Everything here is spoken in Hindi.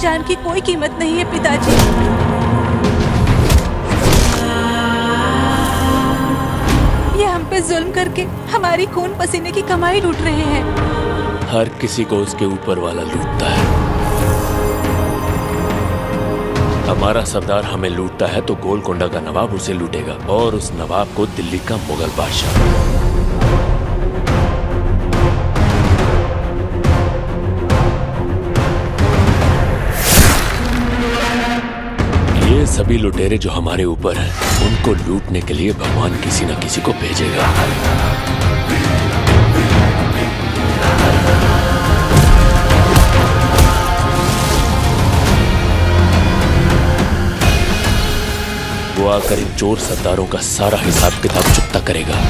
जान की कोई कीमत नहीं है, पिताजी। ये हम पे जुल्म करके हमारी खून पसीने की कमाई लूट रहे हैं। हर किसी को उसके ऊपर वाला लूटता है। हमारा सरदार हमें लूटता है तो गोलकोंडा का नवाब उसे लूटेगा और उस नवाब को दिल्ली का मुगल बादशाह। सभी लुटेरे जो हमारे ऊपर हैं, उनको लूटने के लिए भगवान किसी न किसी को भेजेगा। वो आकर इन चोर सरदारों का सारा हिसाब किताब चुकता करेगा।